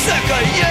Second, yeah.